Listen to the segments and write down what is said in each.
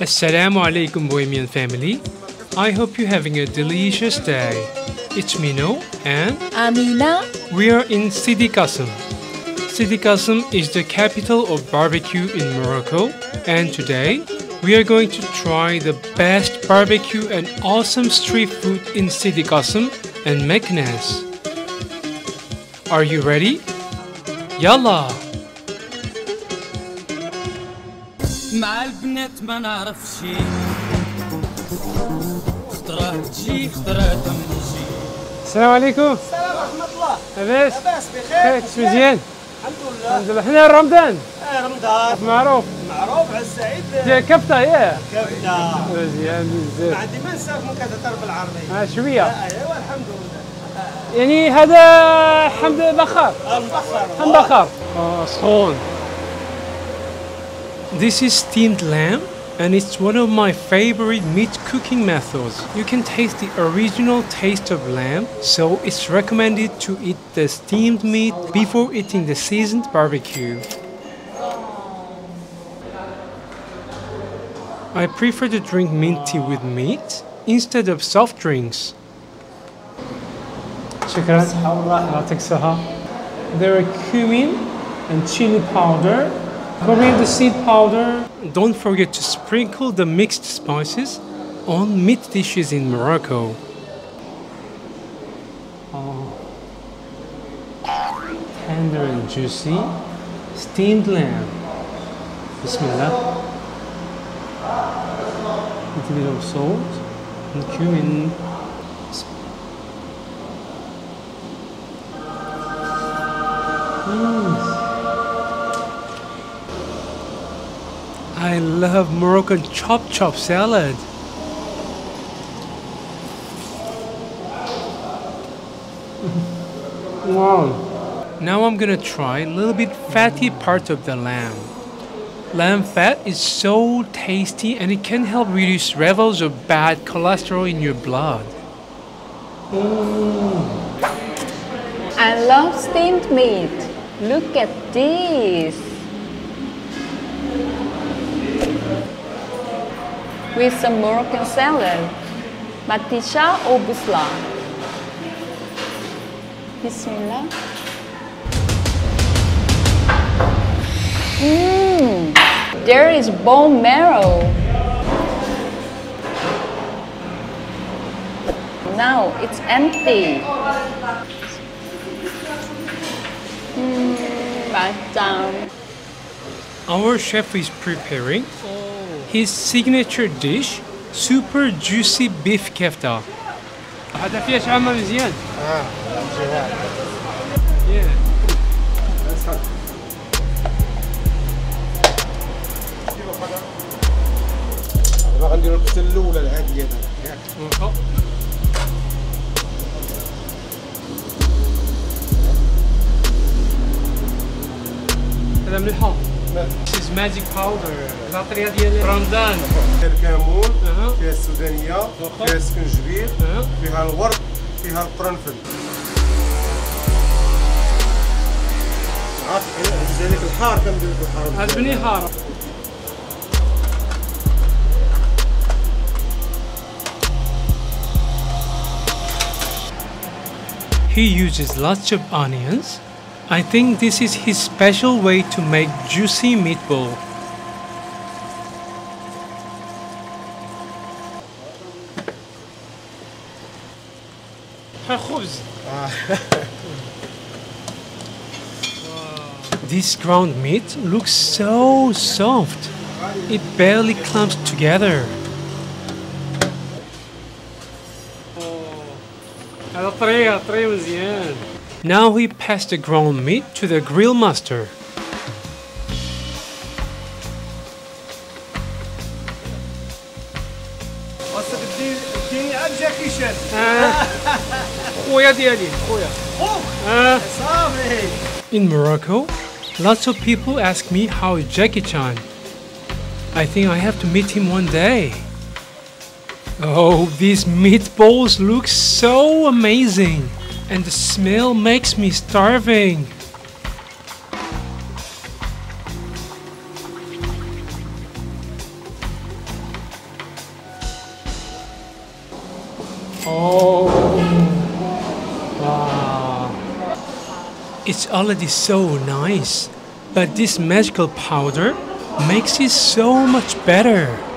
Assalamu alaikum Bohemian family. I hope you're having a delicious day. It's Mino and Amina, we are in Sidi Kacem. Sidi Kacem is the capital of barbecue in Morocco and today we are going to try the best barbecue and awesome street food in Sidi Kacem and Meknes. Are you ready? Yalla! مع البنات ما نعرف شي. خطرة تجي خطرة تمشي السلام عليكم. السلام ورحمة الله. لاباس؟ لاباس بخير كيف مزيان؟ الحمد لله. الحمد لله. حنا رمضان. آه، رمضان. معروف. معروف على السعيد ديال كفتة ياه كبدة مزيان ما بزاف عندي ما نساك ممكن تهضر بالعربية آه شوية. ايوا الحمد لله. يعني هذا حمد بخار المبخر حمد بخار آه سخون This is steamed lamb and it's one of my favorite meat cooking methods. You can taste the original taste of lamb, so it's recommended to eat the steamed meat before eating the seasoned barbecue. I prefer to drink mint tea with meat instead of soft drinks. شكرا يعطيك الصحة. There are cumin and chili powder, coriander seed powder. Don't forget to sprinkle the mixed spices on meat dishes in Morocco. Oh. Tender and juicy steamed lamb. Bismillah. Little bit of salt and cumin. I love Moroccan chop chop salad. wow. Now I'm gonna try a little bit fatty part of the lamb. Lamb fat is so tasty and it can help reduce levels of bad cholesterol in your blood. I love steamed meat. Look at this. with some Moroccan salad, matisha or busla. Bismillah. Mmm, there is bone marrow. Now it's empty. Mmm, Our chef is preparing his signature dish, super juicy beef kefta. هذا فيها شعمة مزيان. Yeah. دابا غنديرو القتله الاولى العاديه دابا هذا ملحة. This is magic powder. العطرية ديال رمضان. فيها الكمون أها. فيها السودانيه واخا. فيها السكنجبير أها. فيها الورد فيها القرنفل عارف هذيك الحار كندير لك الحار عجبني حارة. He uses lots of onions. I think this is his special way to make juicy meatball. this ground meat looks so soft. It barely clumps together. Ela. Now he passed the ground meat to the grill master. In Morocco, lots of people ask me how is Jackie Chan. I think I have to meet him one day. Oh, these meatballs look so amazing. And the smell makes me starving. Oh, wow. It's already so nice, but this magical powder makes it so much better.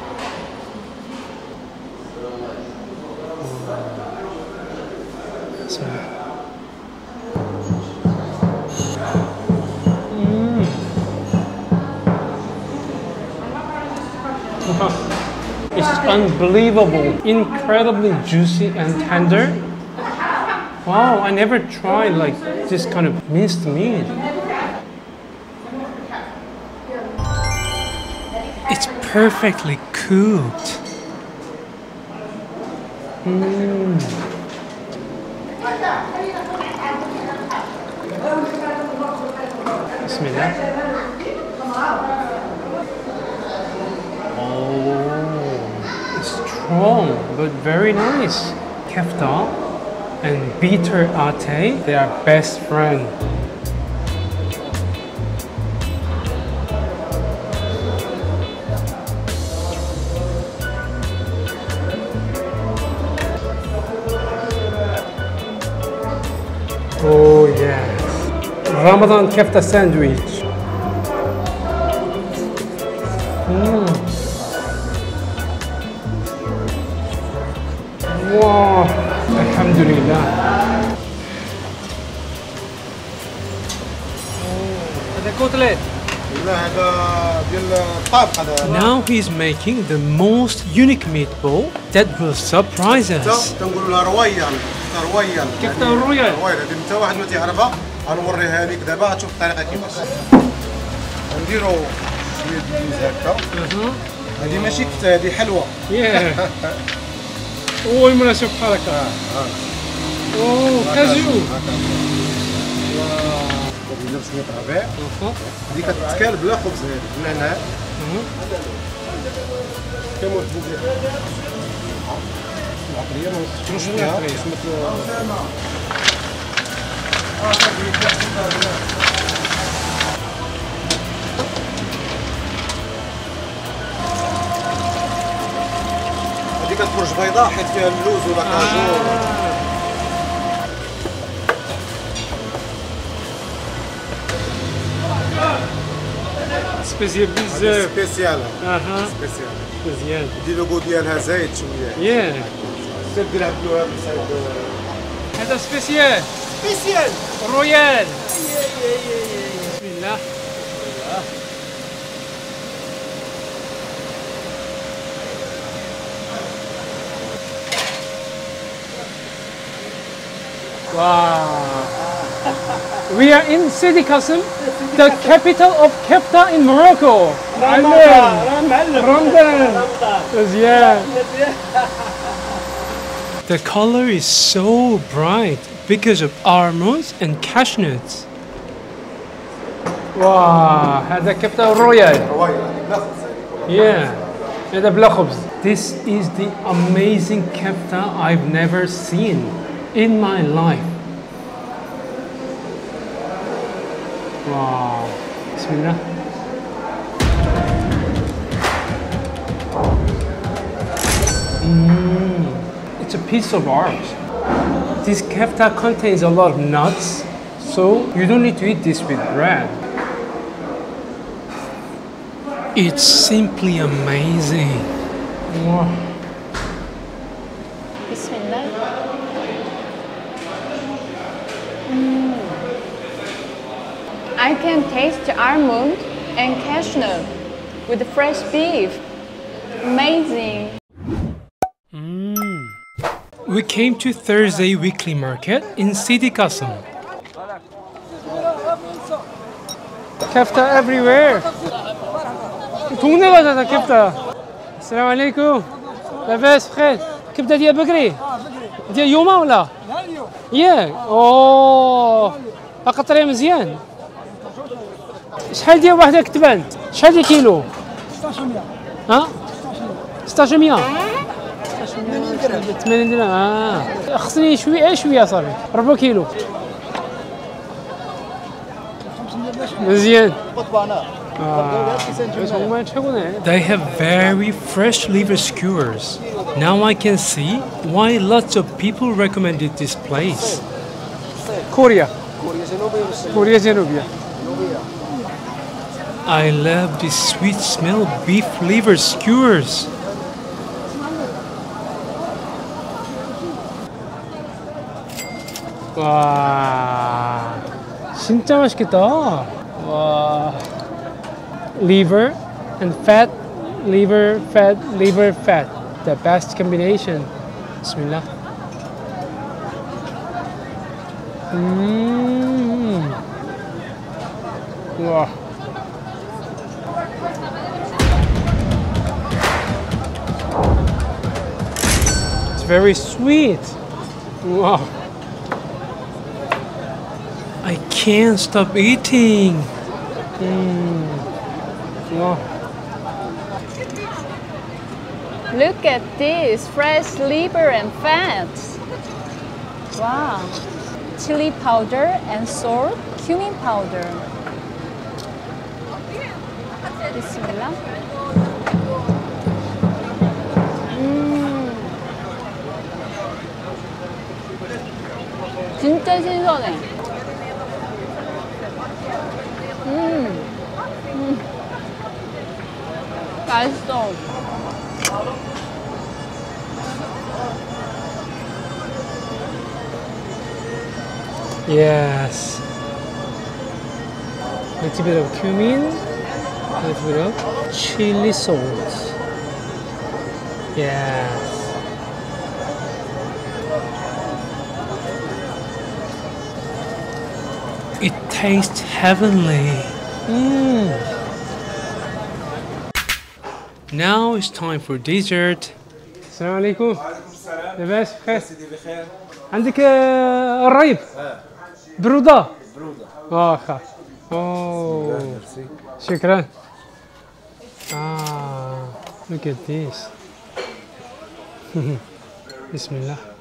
Unbelievable, incredibly juicy and tender. Wow, I never tried like this kind of minced meat. It's perfectly cooked. Mm. Bismillah. Oh, strong but very nice. Kefta and bitter ate, they are best friend. Oh yes. Ramadan kefta sandwich. Wow, هذا كوتليت لا هذا ديال الطابخ هذا. Now he's making the most unique meatball that will surprise us. تنقولوا لها رويال حتى رويال. كيف رويال؟ رويال هذه حتى واحد ما تيعرفها. غنوريها لك دابا غتشوف الطريقة كيفاش. غنديروا شوية هكا هذه ماشي كفته هذه حلوى هو المناسب بحال هكا أوه كازيو. كندير شوية ربيع اللي كتتكال بلا خبز هذه النعناع كيما تبغي العقليه ما نسكتوش فيها هذه كتخرج بيضاء حيت فيها اللوز ولا كاجو سبيسيال بزاف. سبيسيال أها سبيسيال مزيان. دير لوغو ديالها زايد شوية بلو هذا السايد هذا سبيسيال. سبيسيال رويال. بسم الله. Wow. we are in Sidi Kacem, the capital of Kefta in Morocco. Ramadan. Ramadan. Yeah. The color is so bright because of almonds and cashew nuts. Wow, هذا capital royal. Yeah, هذا بلخبز. This is the amazing kefta I've never seen in my life. Wow. Bismillah. Mm, it's a piece of art. This kefta contains a lot of nuts, so you don't need to eat this with bread. It's simply amazing. Wow. Bismillah. Mm. I can taste almond and cashew with fresh beef. Amazing. Mm. We came to Thursday weekly market in Sidi Kacem. Kefta everywhere. تونه غدا كبدة السلام عليكم لاباس بخير كبدة ديال بكري ديال يوما ولا؟ لا اليوم ياك اوه قطريه مزيان شحال ديال واحده كتبان شحال ديال كيلو 1600 ها 1600 80 درهم 80 درهم اه خصني شويه شويه صافي ربع كيلو مزيان they have very fresh liver skewers. Now I can see why lots of people recommended this place. Korea. Korea Zenobia. 코리아 제노비아. I love this sweet smell of beef liver skewers. 와, 진짜 맛있겠다. 와, liver and fat, liver, fat, liver, fat. The best combination. Bismillah. Mmm. Very sweet. Wow. I can't stop eating. Mm. Wow. Look at this fresh liver and fat. Wow. Chili powder and salt, cumin powder. Bismillah. 음. 진짜 신선해. 음. 음. 맛있어. Yes. Little bit of cumin, little bit of chili salt. Yes. Tastes heavenly. Mm. Now it's time for dessert. السلام عليكم. لاباس بخير؟ بخير عندك آه، الريب؟ برودة. برودة. آه خا. أوه. شكرا. آه look at this. بسم الله.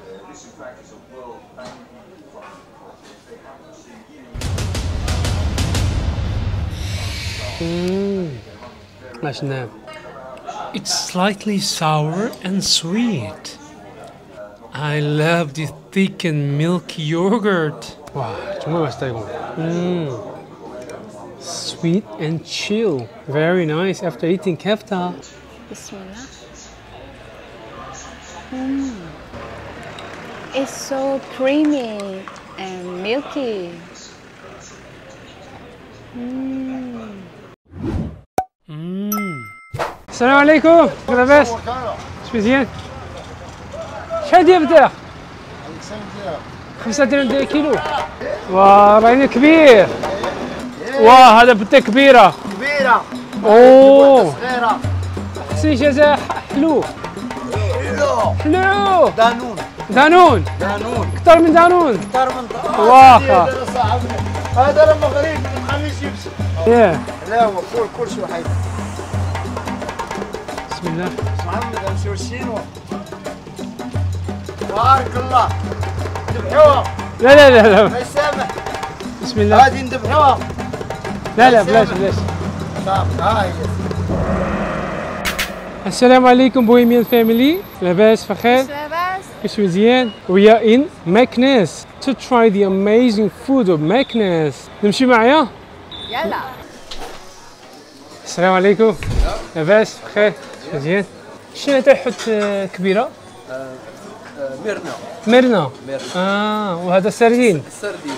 مم. 맛있네 It's slightly sour and sweet. I love this thick and milky yogurt. 와, 정말 맛있다 이거. 음. Sweet and chill. Very nice after eating kefta. Bismillah. Mm. It's so creamy and milky. Mm. السلام عليكم. لاباس. اش مزيان؟ شحال ديال بدا خمسة درهم ديال كيلو. واه راهي كبير. واه هذا بدا كبيرة. كبيرة. أوه. صغيرة. حسين جزاء. حلو. حلو. حلو. دانون. دانون. دانون. أكثر من دانون. أكثر من واخا. هذا المغرب الخميس يمشي. ياه لا هو كل كل شيء وحيد بسم الله. محمد للشينوا بارك الله. ذبحوها لا لا لا لا. ما يسامح. بسم الله. غادي نذبحوها لا لا بلاش بلاش. صافي ها هي. السلام عليكم بوهيميان فاميلي. لاباس بخير كيش مزيان. We are in Meknes to try the amazing food of Meknes نمشي معايا؟ يلا. السلام عليكم. لاباس بخير مزيان شنو هذا حوت آه، كبيرة ميرنا ميرنا ميرنا اه وهذا سردين سردين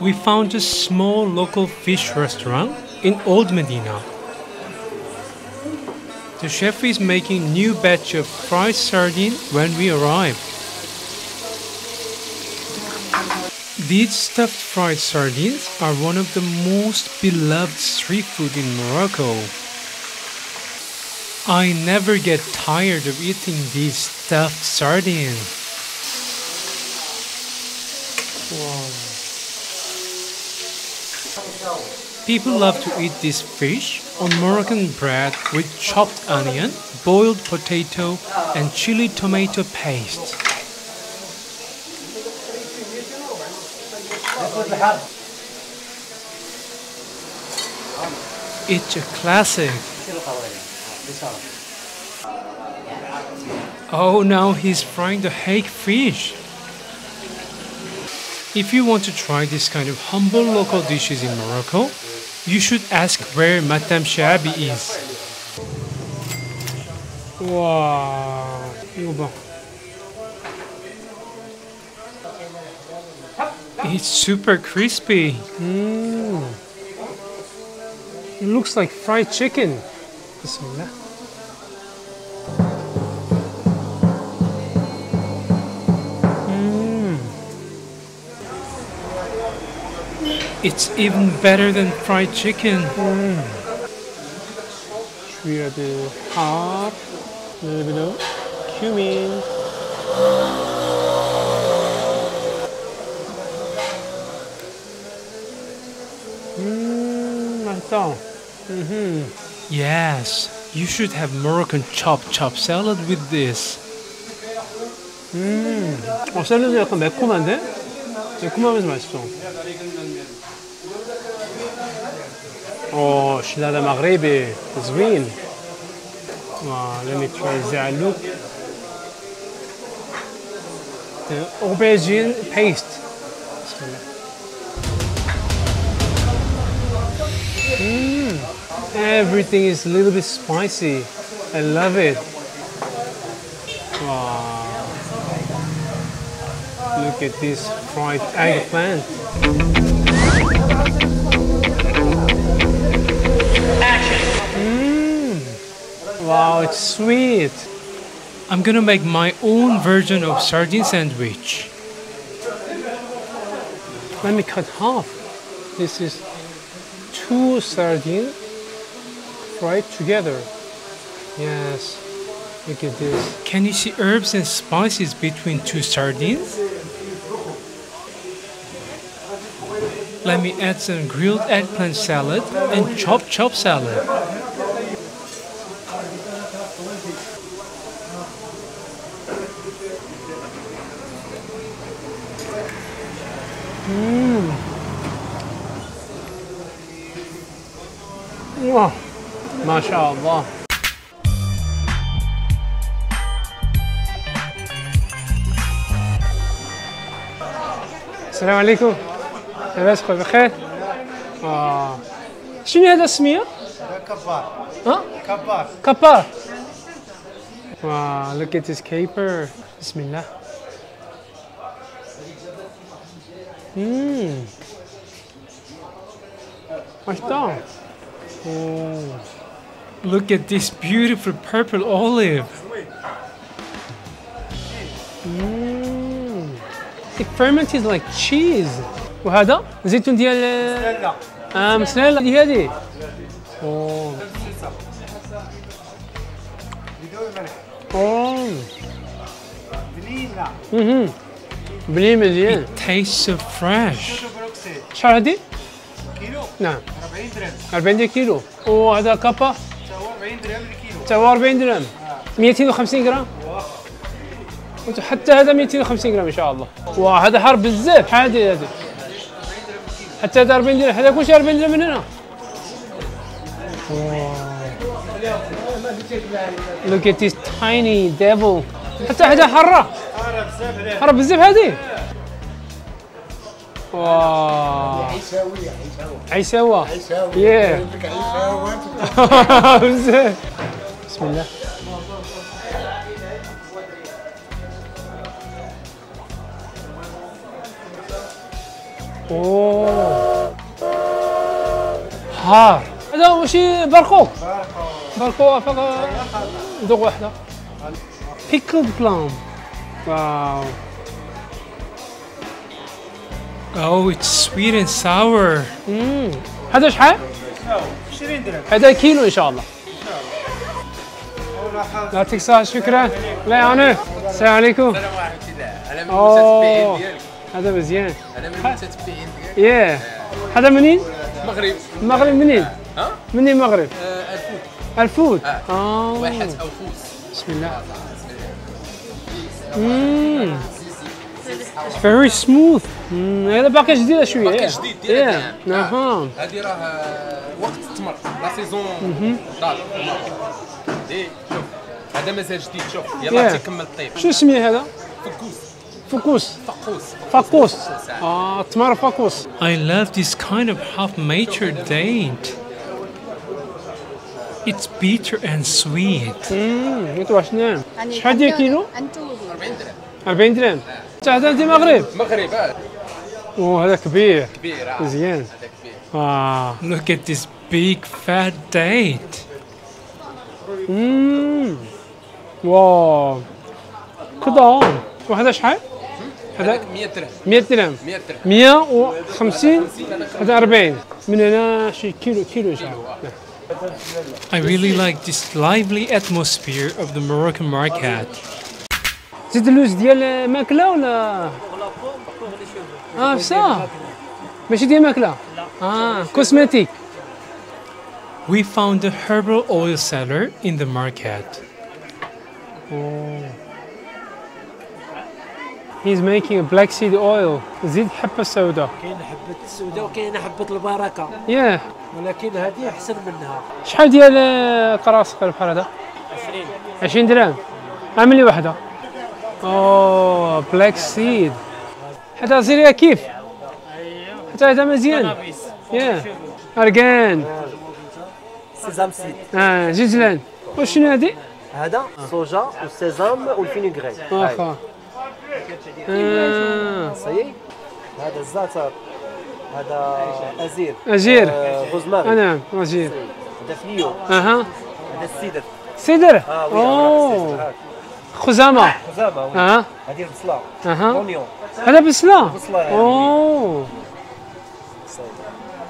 We found a small local fish restaurant in Old Medina. The chef is making new batch of fried sardine when we arrive. These stuffed fried sardines are one of the most beloved street food in Morocco. I never get tired of eating these stuffed sardines. People love to eat this fish on Moroccan bread with chopped onion, boiled potato, and chili tomato paste. It's a classic. Oh, now he's frying the hake fish. If you want to try this kind of humble local dishes in Morocco, you should ask where Matam Shabi is. Wow, It's super crispy. Mm. It looks like fried chicken. Bismillah. Mm. It's even better than fried chicken. Shredded hot, a little bit of cumin. Mmm, 맛있다. Yes, you should have Moroccan chop chop salad with this. 음, 어, 샐러드 약간 매콤한데? 매콤하면서 맛있어. 어, شلالة مغربي زوين. Wow, let me try زعلوك. The aubergine paste. Everything is a little bit spicy. I love it. Wow. Look at this fried eggplant. Mm. Wow, it's sweet. I'm gonna make my own version of sardine sandwich. Let me cut half. This is two sardines fried together. Yes, look at this. Can you see herbs and spices between two sardines? Let me add some grilled eggplant salad and chopped chop salad. Wow. ما شاء الله السلام عليكم لاباس خويا بخير آه. شنو هذا السمية؟ كبار ها؟ كبار كبار واو look at this caper بسم الله مم 맛있다 Oh. Look at this beautiful purple olive. Mm. It fermented like cheese. وهذا زيتون ديال لا اه مسلالة دي هذه. اوه اوه بنينة اها بلي مزيان. It tastes so fresh. بروكسي شحال هذه؟ كيلو نعم 40 درهم 40 كيلو. وهذا كابا هو 40 درهم. الكيلو حتى هو 40 درهم 250 غرام حتى هذا 250 غرام إن شاء الله. وهذا حار بزاف شحال هذه هذه حتى هذا 40 درهم. هذا كلشي 40 درهم من هنا. Look at this tiny devil. حتى هذا حرة حرة بزاف هذه. واو. عيساوي عيساوي عيساوي ياه بزاف بسم الله. اوه. حار هذا ماشي باركو. باركو فقط ذوق واحدة. بيكلد بلام واو. Oh, it's sweet and sour. مم. هذا شحال؟ 20 درهم هذا كيلو إن شاء الله يعطيك الصحة شكرا الله يعاونك السلام عليكم السلام ورحمة الله أنا من. المتتبعين ديالك هذا مزيان أنا من المتتبعين ديالك ياه هذا منين؟ المغرب المغرب منين؟ ها؟ منين المغرب؟ آه، ألفوت الفود آه. آه واحد أو فوس بسم الله مم. Very smooth. مم، هذا باقي جديده شوية. باقي. جديد ديال. نعم. هذه راه وقت التمر لا سيزون دار. شوف. هذا مازال جديد شوف. Yeah. يلا تيكمل الطيب. شو اسمه هذا؟ فكوس فكوس فقوس. فاكوس آه تمر فاكوس I love this kind of half-mature date. It's bitter and sweet. يعني شحال ديال كيلو؟ 40 درهم. 40 درهم. حتى هذا انت مغرب المغرب آه، وهذا كبير كبير آه. مزيان هذا كبير اه Look at this big fat date. امم واو كذا وهذا شحال هذاك 100 درهم 100 درهم 100 درهم 150 هذا 40 من هنا شي كيلو كيلو شحال I really like this lively atmosphere of the Moroccan market. زيد اللوز ديال ماكله ولا آه بصح ماشي ديال ماكله آه كوزماتيك We found a herbal oil seller in the market. He's making a black seed oil. زيد حبه سوداء كاين حبة السوداء وكاين حبة البركة. ياه ولكن هذه أحسن منها. شحال ديال القراص بحال هذا؟ 20 20 درهم. عامل لي واحدة أوه بلاك سيد حتى زيريا كيف؟ حتى هذا مزيان. ياه اركان سيزام سيد آه زيزلان واش شنو هادي هذا الصوجا والسيزام والفينيغري واخا آه. صحيح هذا الزعتر. هذا أزير. أزير. آه، روزماري. آه، نعم وزير هذا فليو أها. هذا السيدر سيدر؟ آه أوه. خزامة. خزامة وي. أه؟ هذه البصلة. أها. اونيون هذا بسله بصلة هذه. أوه.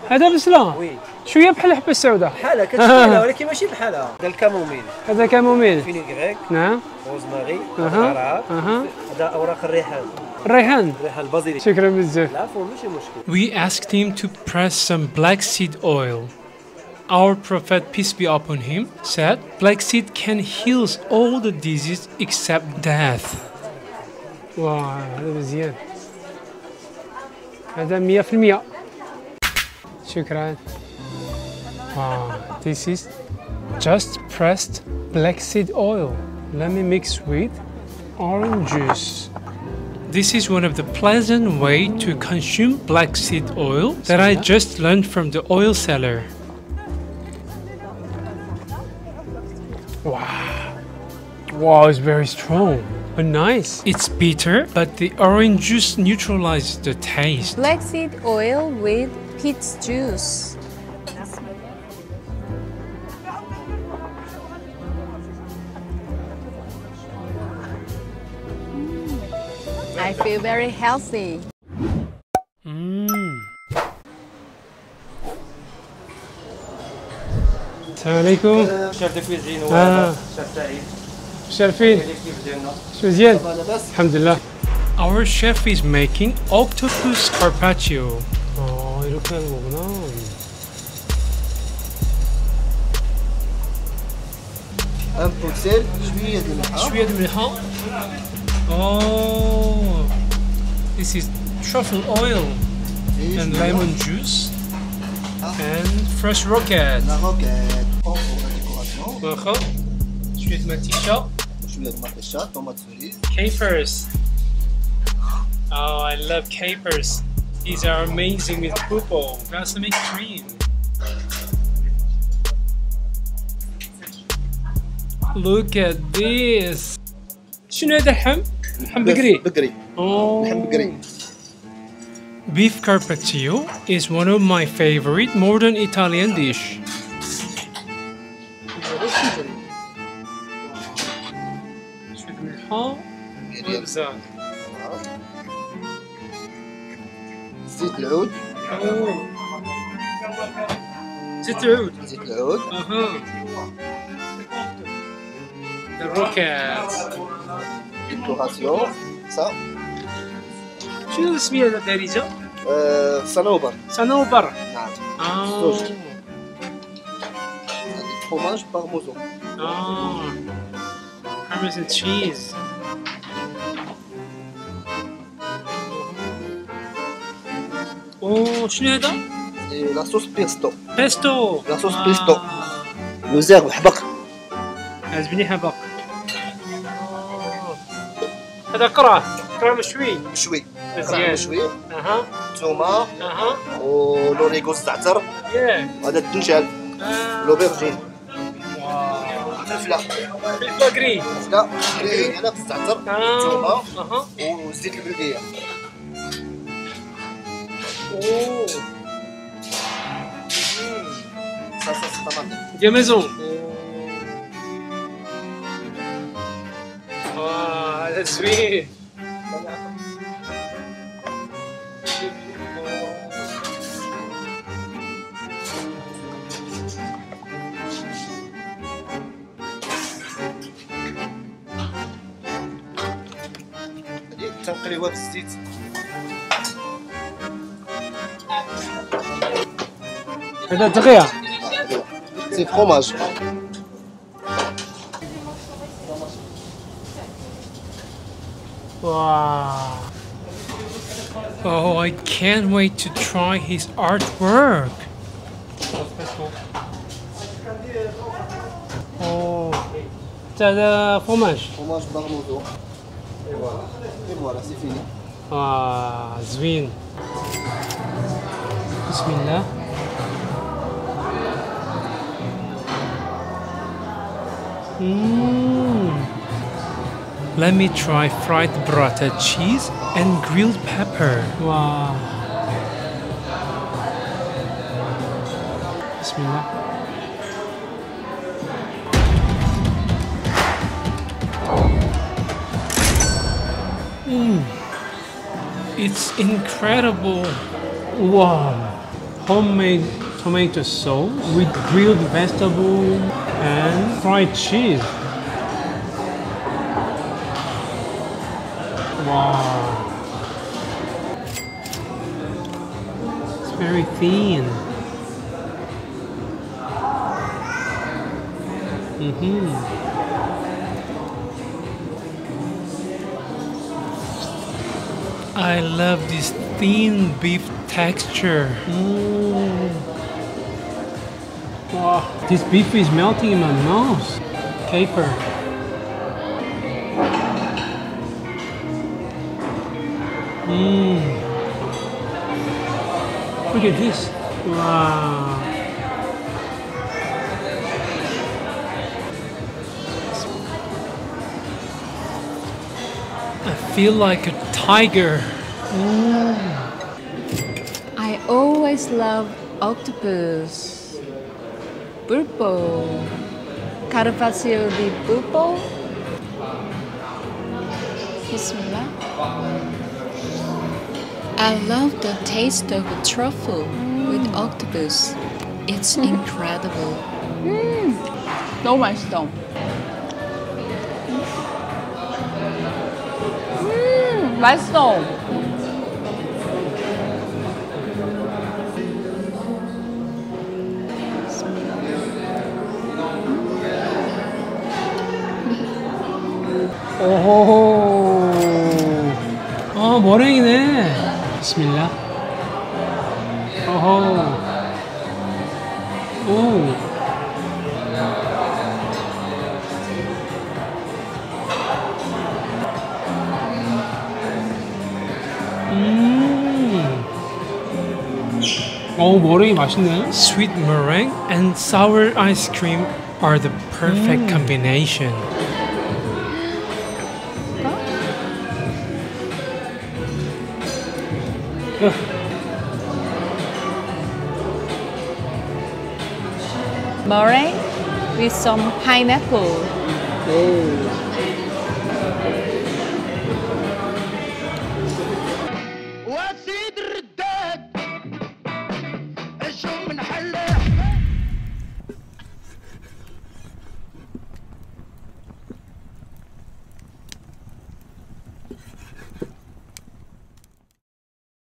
هذا بسله وي. شوية بحال الحبه السوداء بحالها كتشكيلها ولكن ماشي بحالها هذا الكاموميل. هذا كاموميل فينيغريك. نعم. روزماري. أها. أها. هذا أوراق الريحان. الريحان. الريحان البازيليك شكرا بزاف. العفو ماشي مشكل. We asked him to press some black seed oil. Our Prophet, peace be upon him, said black seed can heal all the disease except death. واه هذا مزيان هذا مية في المية شكرا آه this is just pressed black seed oil let me mix with orange juice This is one of the pleasant way to consume black seed oil that I just learned from the oil seller. Wow, it's very strong. But nice. It's bitter, but the orange juice neutralizes the taste. Flaxseed oil with peach juice. Mm. I feel very healthy. Mm. Assalamu alaikum. Uh, Chef de cuisine, ah. Chef كيف ديالنا شو مزيان لاباس الحمد لله Our chef is making octopus carpaccio. اه 이렇게 하는 거구나 ان بوكسيل شويه ديال الملحه شوية الملح. Oh, this is truffle oil and lemon juice and fresh rocket. لا روكيت اوفو ديكوراسيون واخا شوية ماتيشا toma. Capers. Oh, I love capers. These are amazing with polpo, balsamic cream. Look at this. شنو هذا الحم؟ حم بقري. بقري. Oh. بقري. Beef carpaccio is one of my favorite modern Italian dish. زيت العود. زيت العود. زيت العود. أها. الروكات الدوراسيون صح شنو السمية الدارجه؟ صنوبر صنوبر نعم. آه. fromage parmesan. Ah, Parmesan cheese. وشنو هذا؟ لاصوص بيستو بيستو لاصوص بيستو نزاغ وحبق عجبني حبق هذا كره كره مشوي مشوي كراه مشوي أها أها ولوريغو الزعتر وهذا لوبيرجين كري كري الزعتر وزيت البلديه Ça, ça c'est pas mal. Gamezon. Wow, that's sweet. تنقليوها بالزيت C'est fromage. Wow. Oh, I can't wait to try his artwork. Oh, t'as le fromage. Fromage barmoto. Et voilà, et voilà, c'est fini. Ah, Zwin. Bismillah. Hmm. Let me try fried burrata cheese and grilled pepper. Wow. Bismillah. Hmm. It's incredible. Wow. Homemade tomato sauce with grilled vegetables and fried cheese. Wow. It's very thin. Mm-hmm. I love this thin beef texture. Mm. Wow. This beef is melting in my mouth. Caper. Mmm. Look at this. Wow. I feel like a tiger. Mm. I always love octopus. Polpo. Carpaccio di Polpo. Bismillah. I love the taste of truffle mm. with octopus. It's incredible. 음, 너무 맛있어. 음, 맛있어. 오호. 아, 머랭이네. 비스밀라. 오호. 오. 음. 어, 머랭이 맛있네. Sweet meringue and sour ice cream are the perfect combination. Meringue with some pineapple. Oh.